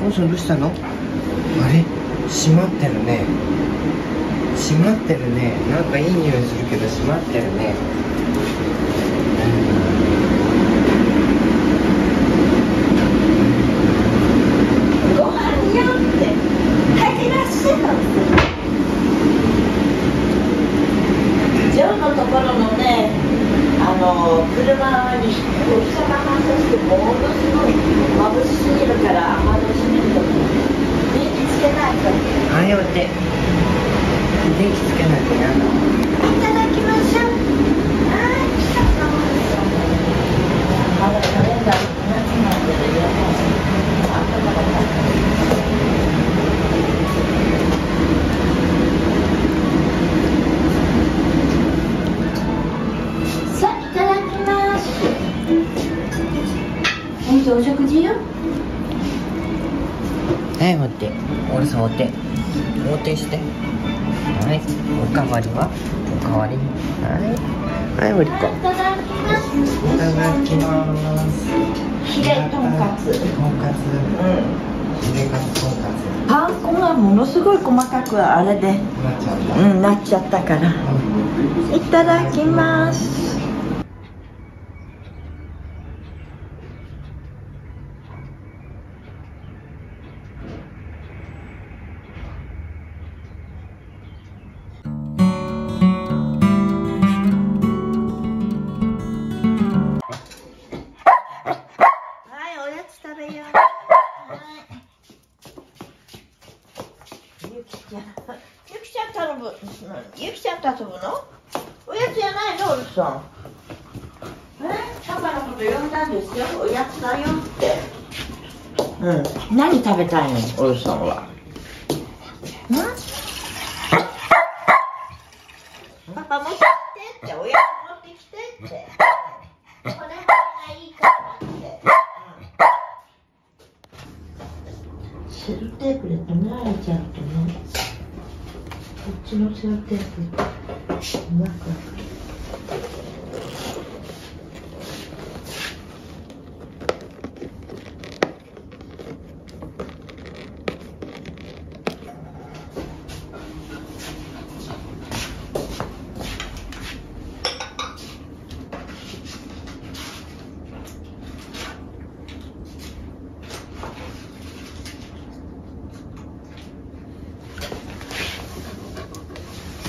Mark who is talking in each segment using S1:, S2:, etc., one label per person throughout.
S1: ーそんどうしたの？あれ？閉まってるね。閉まってるね。なんかいい匂いするけど閉まってるね
S2: ご飯よって帰ってらっしゃいジョーのところのねあの車にお日様反射してものすごい眩しすぎるから窓閉めるとき電気つけないと
S1: はいお手電気つけないとやだ
S2: いただきましょうはいまだカレンダー夏なんでね頭が痛いさあいただきます。本当お食事よ
S1: はい持って。おるさんお手お手して。はい。おかわりは？おかわり？はい。はいおりこ
S2: いただきます。ヒレとんかつ。
S1: とんかつ。
S2: うん
S1: ヒレカツとんかつ。
S2: パン粉がものすごい細かくあれで。
S1: なっちゃった。
S2: うんなっちゃったから。
S1: うん。
S2: いただきますべよ。うはいゆきちゃんゆきちゃん頼む。ゆきちゃんと遊ぶの？おやつじゃないのおるさん。え？パパのこと呼んだんですよ。おやつだよって。うん。何食べたいのおるさんはんパパ持ってきてっておやつ持ってきてってこれがいいからって、うんセルテープで止められちゃうとねこっちのセルテープ。なんか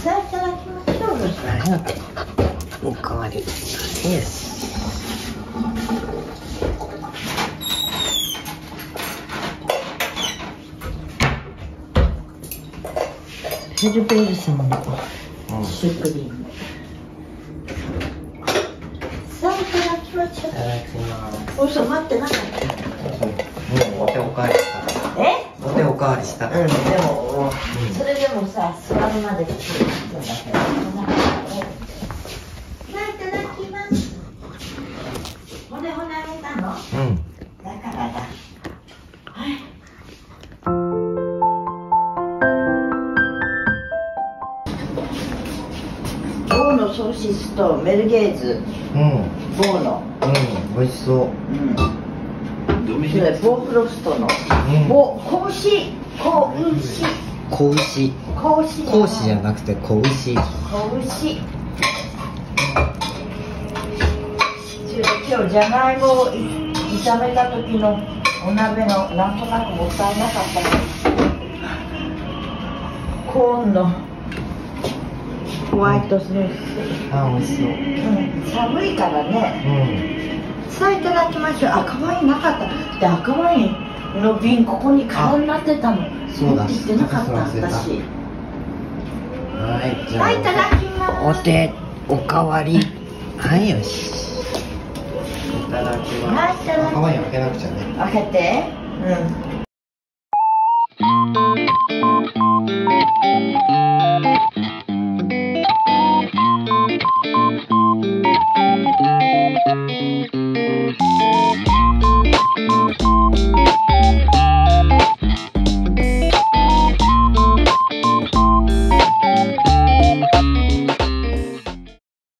S2: さあいただきましょう
S1: はいおかわり。です
S2: ヘルベールさんの
S1: うん。
S2: シュークリームさあいただきましょ
S1: いただきます
S2: うおそ待ってなかった
S1: もうお手おかわりした
S2: え？
S1: お手おかわりした
S2: うん、でも、それでもさ、座るまで来るんだけど。だからだ。はい。ボーのソーシスとメルゲーズ、
S1: うん。
S2: ボーの。
S1: うん。美味しそう。
S2: うん。それ、ボーフロストの。
S1: うん。
S2: ボ、子牛、子牛、
S1: 子牛。
S2: 子牛。
S1: 子牛じゃなくて子牛。
S2: 子牛。今日じゃがいもを炒めた時のお鍋のなんとなくもったいなかった。コーンのホワイトソース、
S1: あ美味しそう。
S2: うん、寒いからね。
S1: うん。
S2: さあいただきましょう。赤ワインなかった。で赤ワインの瓶ここに空になってたの。
S1: そうだ。
S2: 持ってなかっ
S1: た
S2: 私。
S1: はいじゃあ。
S2: はいいただきます。
S1: お手おかわり。はいよしいただきます。
S2: はいいた。だきます
S1: 赤ワイン開けなくちゃね。
S2: 開けて。うん